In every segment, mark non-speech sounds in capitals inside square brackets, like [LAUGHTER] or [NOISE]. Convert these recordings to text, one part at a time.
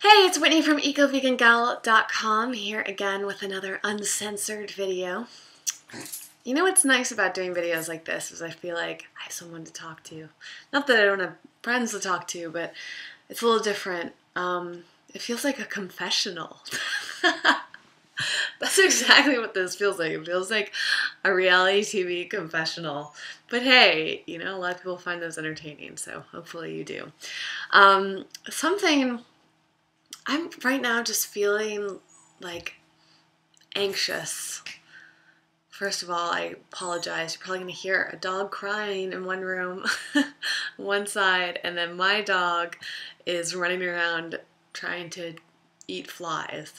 Hey, it's Whitney from EcoVeganGal.com here again with another uncensored video. You know what's nice about doing videos like this is I feel like I have someone to talk to. Not that I don't have friends to talk to, but it's a little different. Um, it feels like a confessional. [LAUGHS] That's exactly what this feels like. It feels like a reality TV confessional. But hey, you know, a lot of people find those entertaining, so hopefully you do. Um, something I'm right now just feeling like anxious. First of all, I apologize. You're probably going to hear a dog crying in one room, [LAUGHS] one side, and then my dog is running around trying to eat flies.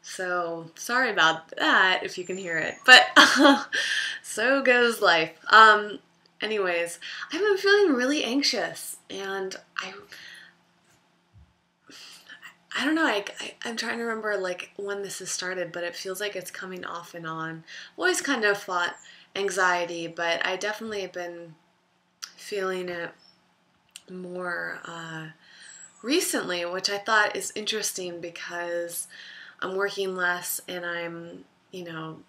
So sorry about that if you can hear it, but [LAUGHS] so goes life. Um, anyways, I've been feeling really anxious, and I I don't know. I, I, am trying to remember like when this has started, but it feels like it's coming off and on. I've always kind of fought anxiety, but I definitely have been feeling it more uh, recently, which I thought is interesting because I'm working less and I'm, you know,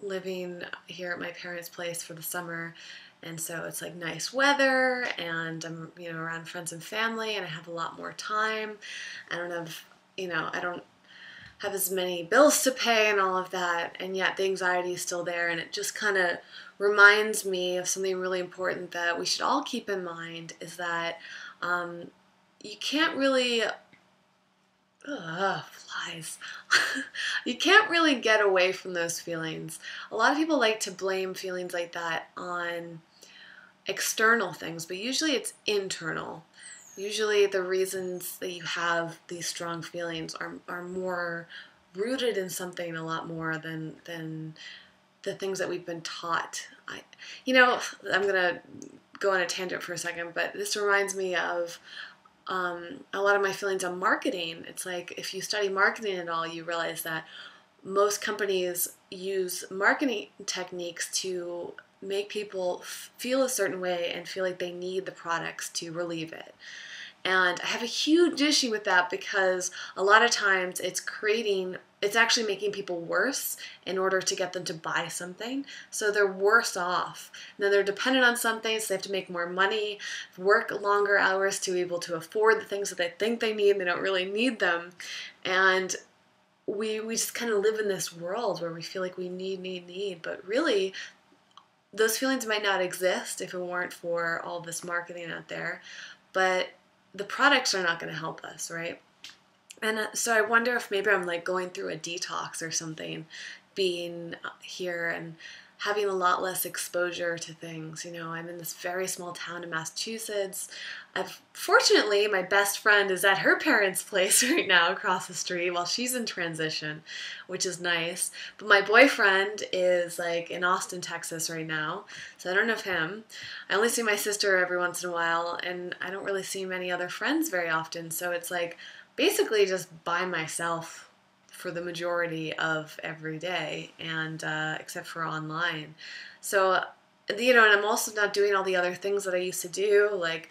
living here at my parents' place for the summer. And so it's like nice weather and I'm, you know, around friends and family and I have a lot more time. I don't have you know, I don't have as many bills to pay and all of that, and yet the anxiety is still there, and it just kind of reminds me of something really important that we should all keep in mind is that um, you can't really. Ugh, flies. [LAUGHS] you can't really get away from those feelings. A lot of people like to blame feelings like that on external things, but usually it's internal. Usually, the reasons that you have these strong feelings are, are more rooted in something a lot more than than the things that we've been taught. I, you know, I'm gonna go on a tangent for a second, but this reminds me of um, a lot of my feelings on marketing. It's like if you study marketing at all, you realize that most companies use marketing techniques to make people feel a certain way and feel like they need the products to relieve it. And I have a huge issue with that because a lot of times it's creating, it's actually making people worse in order to get them to buy something. So they're worse off. And then they're dependent on something, so they have to make more money, work longer hours to be able to afford the things that they think they need and they don't really need them. And we, we just kind of live in this world where we feel like we need, need, need, but really those feelings might not exist if it weren't for all this marketing out there. But the products are not going to help us, right? And uh, so I wonder if maybe I'm like going through a detox or something, being uh, here and having a lot less exposure to things. You know, I'm in this very small town in Massachusetts. I've, fortunately, my best friend is at her parents' place [LAUGHS] right now across the street while she's in transition, which is nice. But my boyfriend is like in Austin, Texas right now, so I don't know him. I only see my sister every once in a while, and I don't really see many other friends very often, so it's like basically just by myself for the majority of every day, and uh, except for online. So, you know, and I'm also not doing all the other things that I used to do. Like,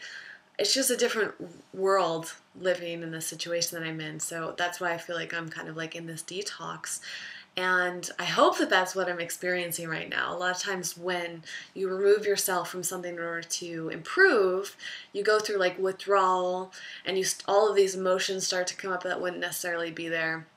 it's just a different world living in the situation that I'm in. So that's why I feel like I'm kind of like in this detox. And I hope that that's what I'm experiencing right now. A lot of times, when you remove yourself from something in order to improve, you go through like withdrawal, and you all of these emotions start to come up that wouldn't necessarily be there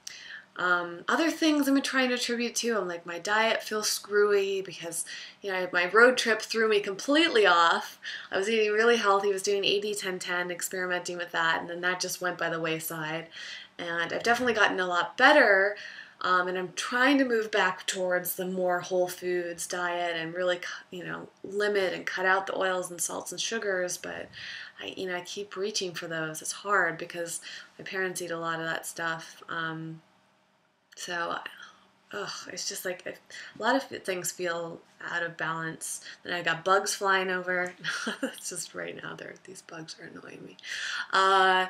um, other things been trying to attribute to, I'm like my diet feels screwy because you know my road trip threw me completely off. I was eating really healthy, was doing 80 10 10, experimenting with that, and then that just went by the wayside. And I've definitely gotten a lot better. Um, and I'm trying to move back towards the more whole foods diet and really, you know, limit and cut out the oils and salts and sugars. But I, you know, I keep reaching for those. It's hard because my parents eat a lot of that stuff. Um, so, ugh, it's just like a lot of things feel out of balance. Then I got bugs flying over. [LAUGHS] it's just right now, there these bugs are annoying me. Uh,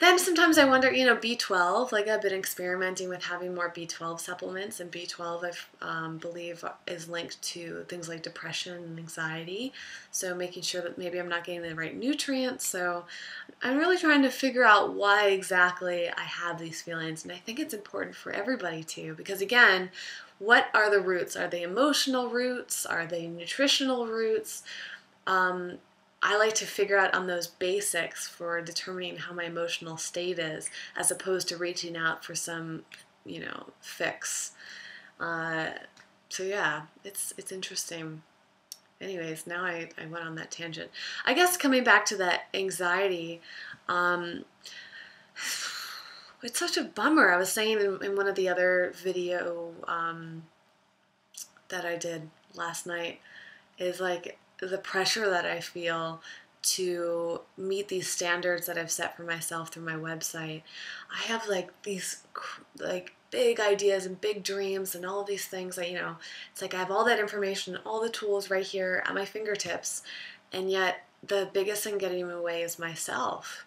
then sometimes I wonder, you know, B12, like I've been experimenting with having more B12 supplements, and B12 I um, believe is linked to things like depression and anxiety. So making sure that maybe I'm not getting the right nutrients. So I'm really trying to figure out why exactly I have these feelings, and I think it's important for everybody to, because again, what are the roots? Are they emotional roots? Are they nutritional roots? Um, I like to figure out on those basics for determining how my emotional state is, as opposed to reaching out for some, you know, fix. Uh, so yeah, it's it's interesting. Anyways, now I, I went on that tangent. I guess coming back to that anxiety, um, [SIGHS] it's such a bummer. I was saying in, in one of the other video um, that I did last night is like the pressure that I feel to meet these standards that I've set for myself through my website. I have like these like big ideas and big dreams and all these things that you know, it's like I have all that information, all the tools right here at my fingertips, and yet the biggest thing getting in the way is myself.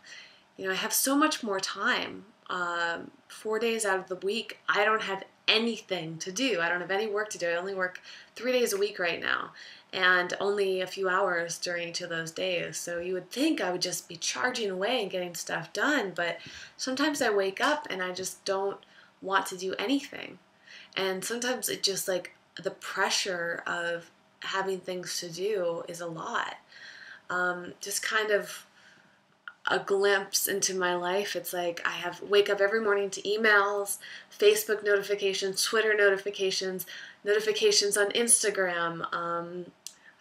You know, I have so much more time. Um, four days out of the week, I don't have anything to do. I don't have any work to do. I only work three days a week right now and only a few hours during each of those days. So you would think I would just be charging away and getting stuff done, but sometimes I wake up and I just don't want to do anything. And sometimes it just like the pressure of having things to do is a lot. Um, just kind of a glimpse into my life. It's like I have wake up every morning to emails, Facebook notifications, Twitter notifications, notifications on Instagram, um,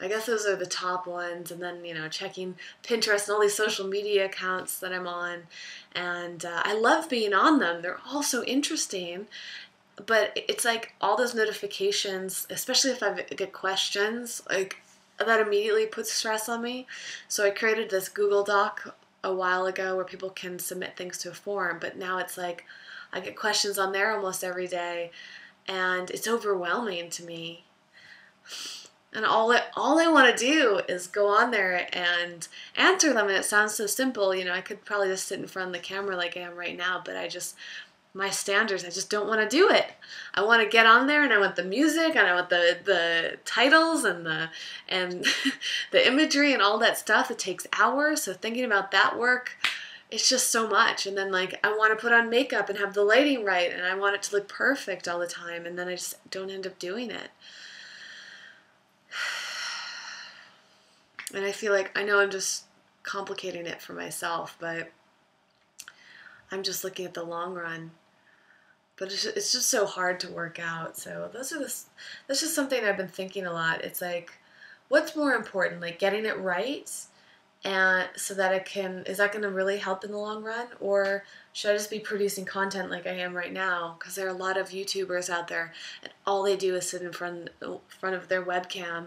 I guess those are the top ones. And then, you know, checking Pinterest and all these social media accounts that I'm on. And uh, I love being on them, they're all so interesting. But it's like all those notifications, especially if I get questions, like that immediately puts stress on me. So I created this Google Doc a while ago where people can submit things to a form, but now it's like I get questions on there almost every day, and it's overwhelming to me and all it, all I want to do is go on there and answer them. And it sounds so simple, you know. I could probably just sit in front of the camera like I am right now, but I just my standards. I just don't want to do it. I want to get on there and I want the music and I want the the titles and the and [LAUGHS] the imagery and all that stuff. It takes hours. So thinking about that work, it's just so much. And then like I want to put on makeup and have the lighting right and I want it to look perfect all the time and then I just don't end up doing it. [SIGHS] And I feel like I know I'm just complicating it for myself, but I'm just looking at the long run. But it's just, it's just so hard to work out. So those are the, that's just something I've been thinking a lot. It's like, what's more important, like getting it right, and so that it can is that going to really help in the long run, or should I just be producing content like I am right now? Because there are a lot of YouTubers out there, and all they do is sit in front front of their webcam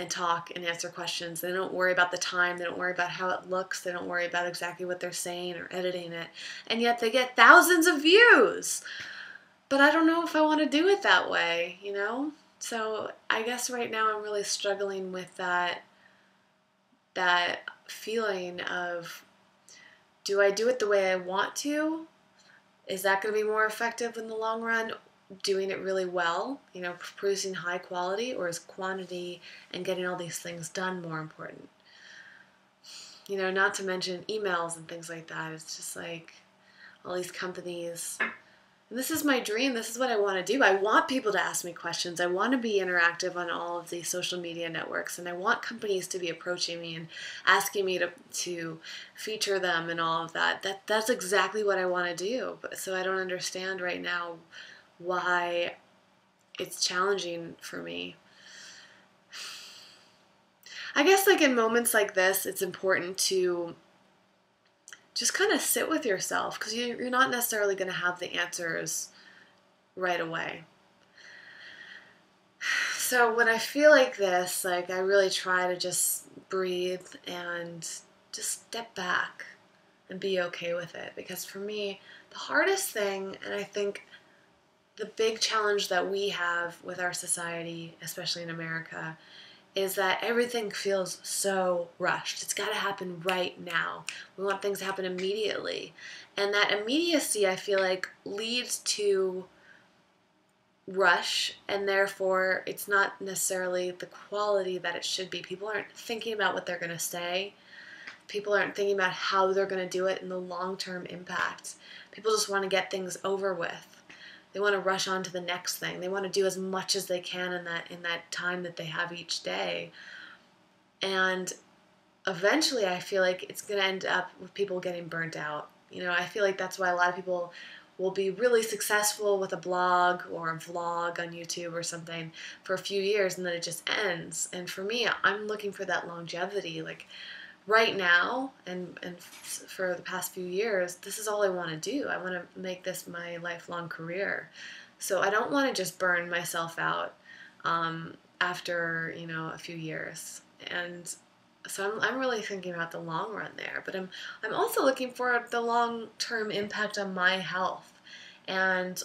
and talk and answer questions. They don't worry about the time, they don't worry about how it looks, they don't worry about exactly what they're saying or editing it. And yet they get thousands of views. But I don't know if I want to do it that way, you know? So I guess right now I'm really struggling with that that feeling of do I do it the way I want to? Is that going to be more effective in the long run doing it really well, you know, producing high quality, or is quantity and getting all these things done more important? You know, not to mention emails and things like that. It's just like all these companies. This is my dream. This is what I want to do. I want people to ask me questions. I want to be interactive on all of these social media networks. And I want companies to be approaching me and asking me to, to feature them and all of that. That That's exactly what I want to do. But, so I don't understand right now why it's challenging for me. I guess, like in moments like this, it's important to just kind of sit with yourself because you're not necessarily going to have the answers right away. So, when I feel like this, like I really try to just breathe and just step back and be okay with it because for me, the hardest thing, and I think the big challenge that we have with our society, especially in America, is that everything feels so rushed. It's got to happen right now. We want things to happen immediately. And that immediacy, I feel like, leads to rush, and therefore it's not necessarily the quality that it should be. People aren't thinking about what they're going to say, people aren't thinking about how they're going to do it and the long term impact. People just want to get things over with they want to rush on to the next thing. They want to do as much as they can in that in that time that they have each day. And eventually I feel like it's going to end up with people getting burnt out. You know, I feel like that's why a lot of people will be really successful with a blog or a vlog on YouTube or something for a few years and then it just ends. And for me, I'm looking for that longevity. Like right now and and for the past few years, this is all I want to do. I want to make this my lifelong career. So I don't want to just burn myself out um, after you know a few years. And so I'm, I'm really thinking about the long run there. But I'm I'm also looking for the long term impact on my health and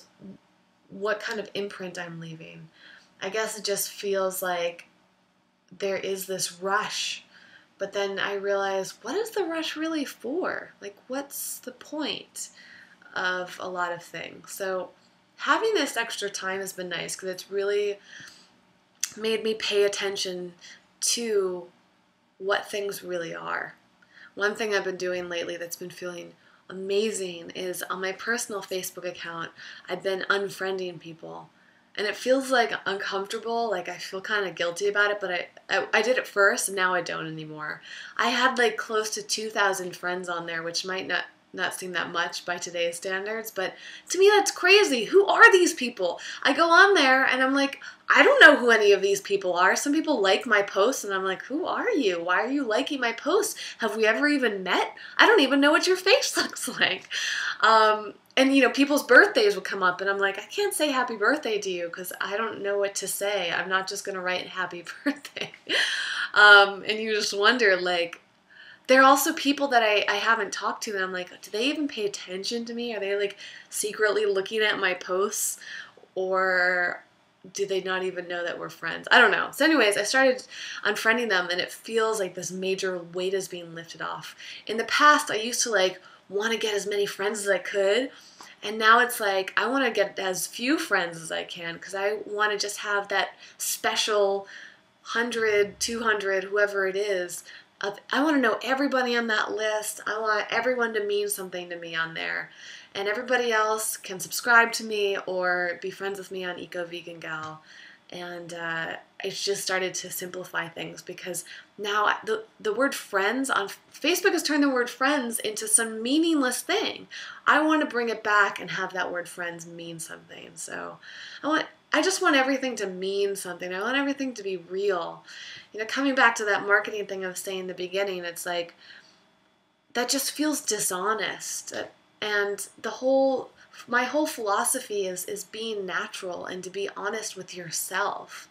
what kind of imprint I'm leaving. I guess it just feels like there is this rush but then I realized, what is the rush really for? Like, what's the point of a lot of things? So, having this extra time has been nice because it's really made me pay attention to what things really are. One thing I've been doing lately that's been feeling amazing is on my personal Facebook account, I've been unfriending people and it feels like uncomfortable like i feel kind of guilty about it but I, I, I did it first and now i don't anymore. I had like close to 2000 friends on there which might not not seem that much by today's standards but to me that's crazy. Who are these people? I go on there and i'm like i don't know who any of these people are. Some people like my posts and i'm like who are you? Why are you liking my posts? Have we ever even met? I don't even know what your [LAUGHS] face looks like. Um, and you know people's birthdays would come up and i'm like i can't say happy birthday to you because i don't know what to say. I'm not just going to write happy [LAUGHS] birthday. Um, and you just wonder like there are also people that I, I haven't talked to and i'm like do they even pay attention to me are they like secretly looking at my posts or do they not even know that we're friends i don't know so anyways i started unfriending them and it feels like this major weight is being lifted off in the past i used to like want to get as many friends as I could. And now it's like I want to get as few friends as I can because I want to just have that special 100, 200, whoever it is. Of, I want to know everybody on that list. I want everyone to mean something to me on there. And everybody else can subscribe to me or be friends with me on Eco Vegan Gal and uh, it's just started to simplify things because now the the word friends on Facebook has turned the word friends into some meaningless thing. I want to bring it back and have that word friends mean something. So I want I just want everything to mean something. I want everything to be real. You know, coming back to that marketing thing I was saying in the beginning, it's like that just feels dishonest. And the whole my whole philosophy is is being natural and to be honest with yourself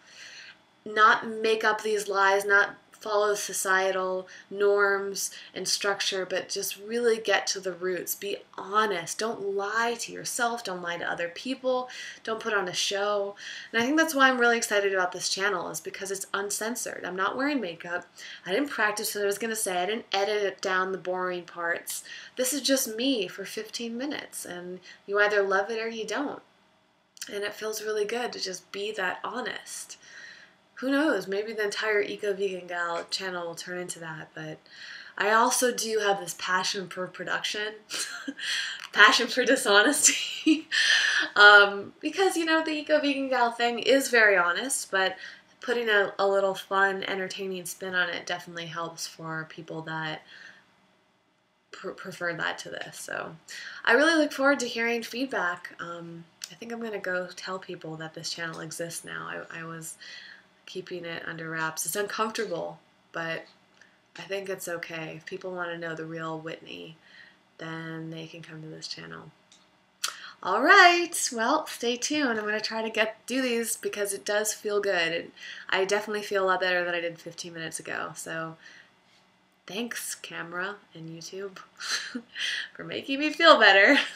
not make up these lies not follow societal norms and structure, but just really get to the roots. Be honest. Don't lie to yourself. Don't lie to other people. Don't put on a show. And I think that's why I'm really excited about this channel is because it's uncensored. I'm not wearing makeup. I didn't practice what I was going to say. I didn't edit it down the boring parts. This is just me for 15 minutes and you either love it or you don't. And it feels really good to just be that honest who knows? Maybe the entire Eco Vegan Gal channel will turn into that. But I also do have this passion for production, [LAUGHS] passion for dishonesty. [LAUGHS] um, because, you know, the Eco Vegan Gal thing is very honest, but putting a, a little fun, entertaining spin on it definitely helps for people that pr prefer that to this. So I really look forward to hearing feedback. Um, I think I'm going to go tell people that this channel exists now. I, I was keeping it under wraps. It's uncomfortable, but I think it's okay. If people want to know the real Whitney, then they can come to this channel. All right, well, stay tuned. I'm going to try to get do these because it does feel good. And I definitely feel a lot better than I did 15 minutes ago. So thanks, camera and YouTube, [LAUGHS] for making me feel better. [LAUGHS]